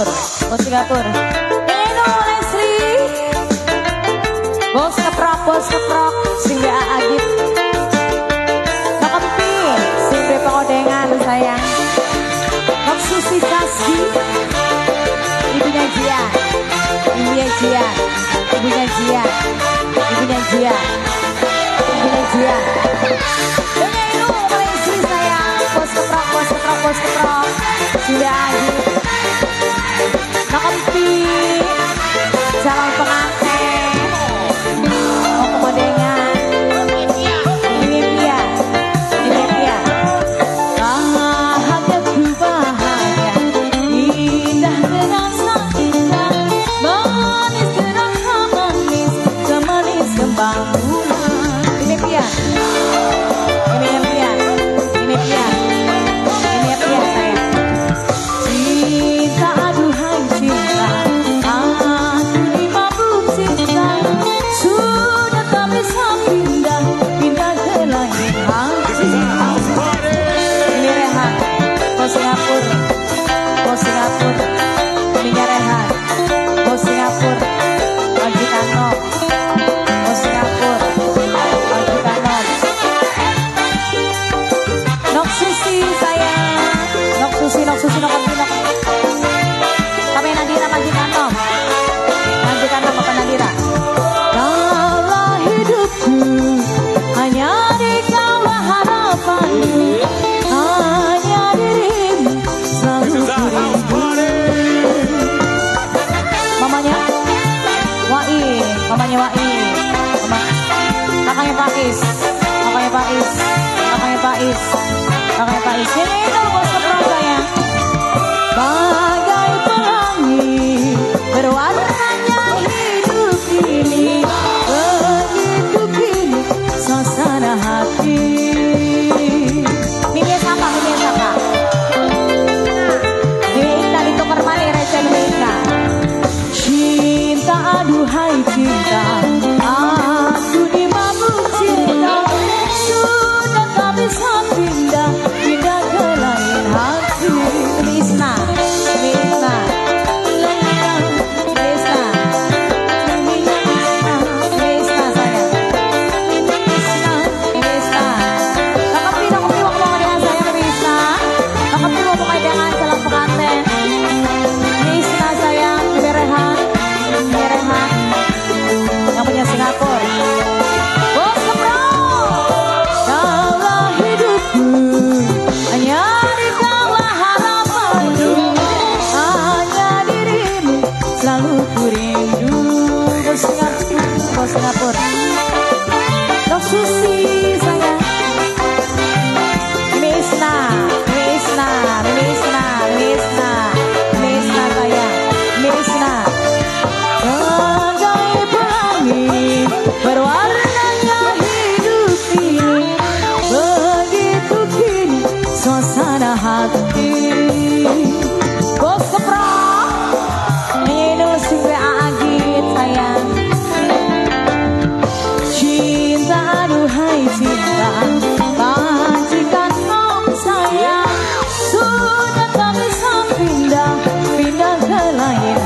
Singapura, bos Singapura. Eno Lesri, bos keprok, bos keprok, sehingga agit. Kepi, sehingga pengodengan sayang. Kok Susi ibunya Jia, ibunya Jia, ibunya Jia, ibunya Jia, ibunya Jia. Eno Lesri sayang, bos keprok, bos keprok, bos keprok, sehingga agit. mamanya Wai. Mama kakaknya Faiz. Kakaknya Faiz. Kakaknya Faiz. Kakaknya Faiz. Ini itu bos keluarga ya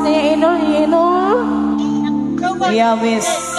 saatnya Inul Inul wis